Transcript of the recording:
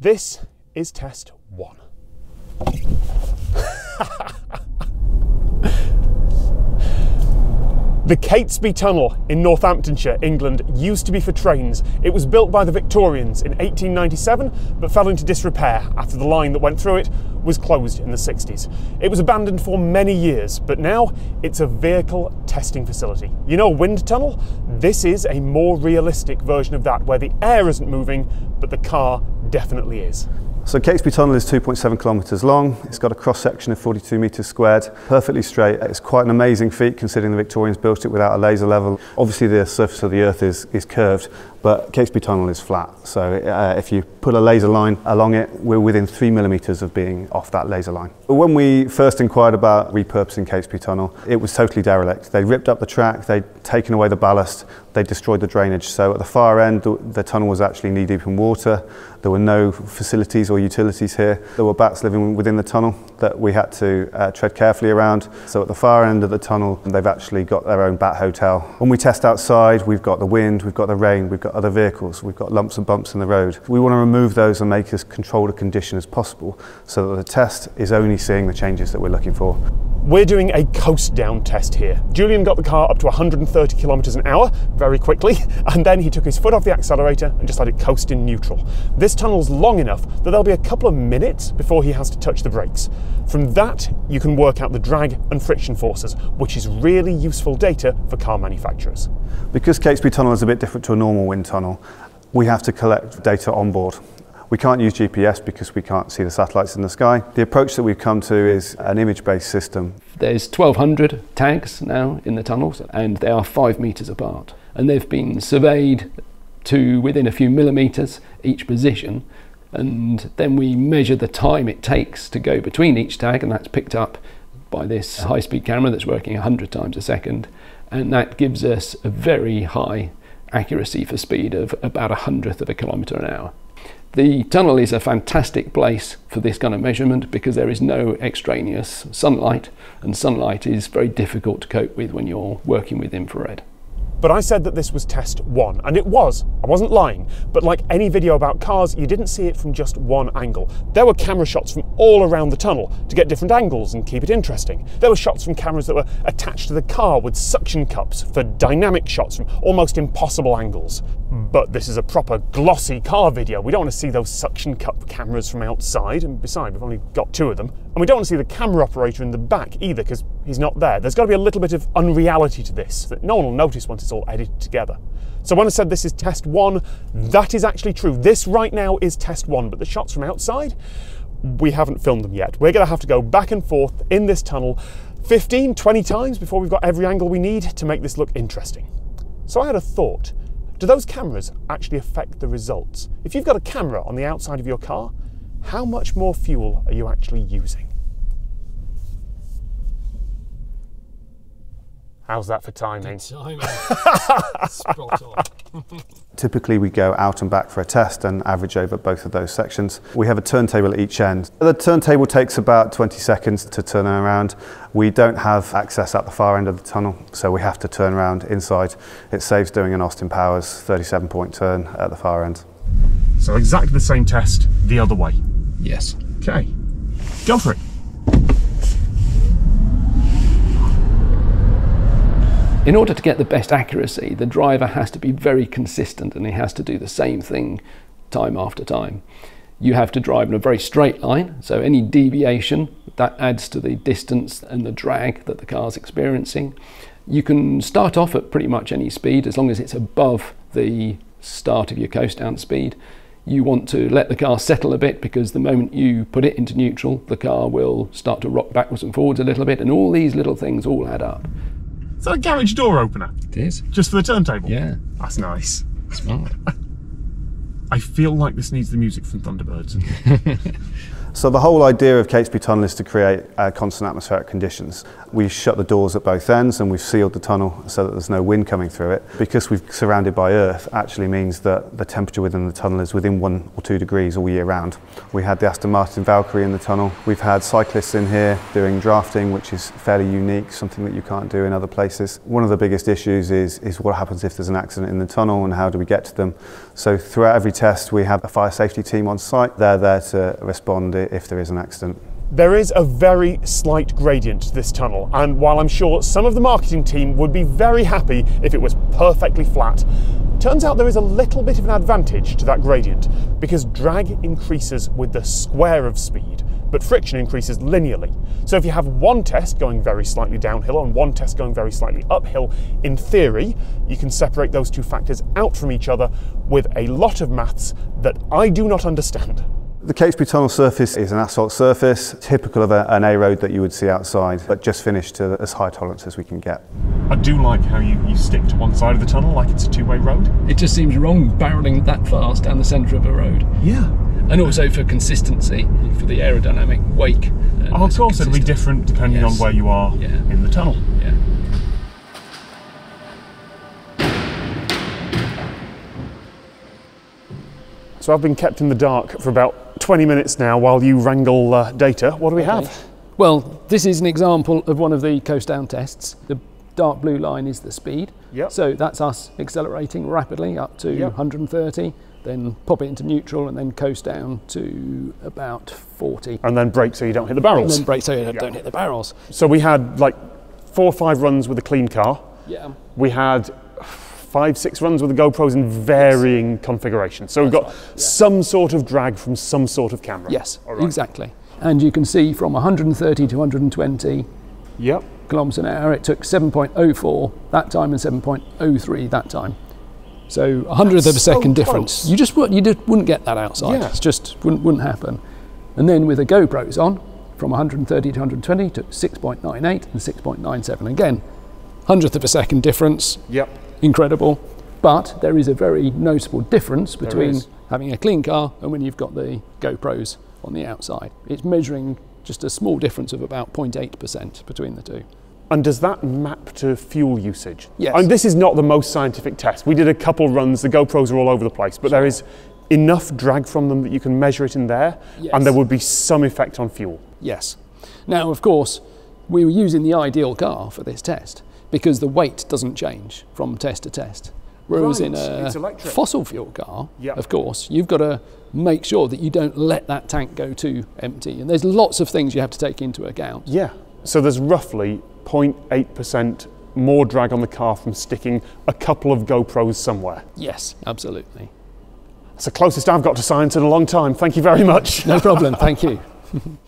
This is test one. The Catesby Tunnel in Northamptonshire, England, used to be for trains. It was built by the Victorians in 1897 but fell into disrepair after the line that went through it was closed in the 60s. It was abandoned for many years, but now it's a vehicle testing facility. You know, a wind tunnel? This is a more realistic version of that where the air isn't moving, but the car definitely is. So Catesby Tunnel is 2.7 kilometres long. It's got a cross-section of 42 metres squared, perfectly straight. It's quite an amazing feat considering the Victorians built it without a laser level. Obviously the surface of the earth is, is curved but Catesby Tunnel is flat. So uh, if you put a laser line along it, we're within three millimetres of being off that laser line. When we first inquired about repurposing Catesby Tunnel, it was totally derelict. They ripped up the track, they'd taken away the ballast, they destroyed the drainage. So at the far end, the, the tunnel was actually knee deep in water. There were no facilities or utilities here. There were bats living within the tunnel that we had to uh, tread carefully around. So at the far end of the tunnel, they've actually got their own bat hotel. When we test outside, we've got the wind, we've got the rain, we've got other vehicles, we've got lumps and bumps in the road. We want to remove those and make as controlled a condition as possible so that the test is only seeing the changes that we're looking for. We're doing a coast down test here. Julian got the car up to 130 kilometres an hour very quickly, and then he took his foot off the accelerator and just let it coast in neutral. This tunnel's long enough that there'll be a couple of minutes before he has to touch the brakes. From that, you can work out the drag and friction forces, which is really useful data for car manufacturers. Because Catesby Tunnel is a bit different to a normal wind tunnel, we have to collect data on board. We can't use GPS because we can't see the satellites in the sky. The approach that we've come to is an image-based system. There's 1,200 tags now in the tunnels and they are five metres apart. And they've been surveyed to within a few millimetres each position and then we measure the time it takes to go between each tag and that's picked up by this high-speed camera that's working 100 times a second and that gives us a very high accuracy for speed of about a hundredth of a kilometre an hour. The tunnel is a fantastic place for this kind of measurement because there is no extraneous sunlight and sunlight is very difficult to cope with when you're working with infrared. But I said that this was test one, and it was. I wasn't lying. But like any video about cars, you didn't see it from just one angle. There were camera shots from all around the tunnel to get different angles and keep it interesting. There were shots from cameras that were attached to the car with suction cups for dynamic shots from almost impossible angles. Hmm. But this is a proper glossy car video. We don't want to see those suction cup cameras from outside, and besides, we've only got two of them. And we don't want to see the camera operator in the back either, because he's not there. There's got to be a little bit of unreality to this that no one will notice once it's all edited together. So when I said this is test one, that is actually true. This right now is test one, but the shots from outside, we haven't filmed them yet. We're going to have to go back and forth in this tunnel 15, 20 times before we've got every angle we need to make this look interesting. So I had a thought. Do those cameras actually affect the results? If you've got a camera on the outside of your car, how much more fuel are you actually using? How's that for timing? Timing. Spot on. Typically we go out and back for a test and average over both of those sections. We have a turntable at each end. The turntable takes about 20 seconds to turn around. We don't have access at the far end of the tunnel, so we have to turn around inside. It saves doing an Austin Powers 37 point turn at the far end. So exactly the same test the other way. Yes. Okay, go for it. In order to get the best accuracy, the driver has to be very consistent and he has to do the same thing time after time. You have to drive in a very straight line, so any deviation that adds to the distance and the drag that the car's experiencing. You can start off at pretty much any speed as long as it's above the start of your coast down speed. You want to let the car settle a bit because the moment you put it into neutral, the car will start to rock backwards and forwards a little bit, and all these little things all add up. Is that a garage door opener? It is. Just for the turntable? Yeah. That's nice. Smart. I feel like this needs the music from Thunderbirds. So the whole idea of Catesby Tunnel is to create uh, constant atmospheric conditions. We've shut the doors at both ends and we've sealed the tunnel so that there's no wind coming through it. Because we're surrounded by earth actually means that the temperature within the tunnel is within one or two degrees all year round. We had the Aston Martin Valkyrie in the tunnel. We've had cyclists in here doing drafting, which is fairly unique, something that you can't do in other places. One of the biggest issues is, is what happens if there's an accident in the tunnel and how do we get to them. So throughout every test, we have a fire safety team on site. They're there to respond if there is an accident. There is a very slight gradient to this tunnel, and while I'm sure some of the marketing team would be very happy if it was perfectly flat, turns out there is a little bit of an advantage to that gradient because drag increases with the square of speed, but friction increases linearly. So if you have one test going very slightly downhill and one test going very slightly uphill, in theory, you can separate those two factors out from each other with a lot of maths that I do not understand. The Catesby Tunnel surface is an asphalt surface, typical of a, an A road that you would see outside, but just finished to as high tolerance as we can get. I do like how you, you stick to one side of the tunnel like it's a two way road. It just seems wrong barreling that fast down the centre of a road. Yeah. And also for consistency, for the aerodynamic wake. uh, Oh, of course, it'll be different depending Yes. on where you are Yeah. in the tunnel. Yeah. So I've been kept in the dark for about 20 minutes now while you wrangle uh, data. What do we have? Well, this is an example of one of the coast down tests. The dark blue line is the speed. Yep. So that's us accelerating rapidly up to Yep. 130, then pop it into neutral and then coast down to about 40. And then brake so you don't hit the barrels. And then brake so you don't hit the barrels. So we had like four or five runs with a clean car. Yeah. We had five, six runs with the GoPros in varying configurations. So we've got some sort of drag from some sort of camera. Yes, right. exactly. And you can see from 130 to 120 Yep. kilometres an hour, it took 7.04 that time and 7.03 that time. So a hundredth of a That's so second difference. You just wou- you just wouldn't get that outside. Yeah. It's just wouldn't wouldn't happen. And then with the GoPros on, from 130 to 120 to 6.98 and 6.97 again. Hundredth of a second difference, Yep. Incredible. But there is a very noticeable difference between having a clean car and when you've got the GoPros on the outside. It's measuring just a small difference of about 0.8% between the two. And does that map to fuel usage? Yes. And this is not the most scientific test. We did a couple runs, the GoPros are all over the place, but there is enough drag from them that you can measure it in there, Yes. and there would be some effect on fuel. Yes. Now, of course, we were using the ideal car for this test because the weight doesn't change from test to test. Whereas in a fossil fuel car, Yeah. of course, you've got to make sure that you don't let that tank go too empty. And there's lots of things you have to take into account. Yeah. So there's roughly 0.8% more drag on the car from sticking a couple of GoPros somewhere. Yes, absolutely. It's the closest I've got to science in a long time. Thank you very much. No problem. Thank you.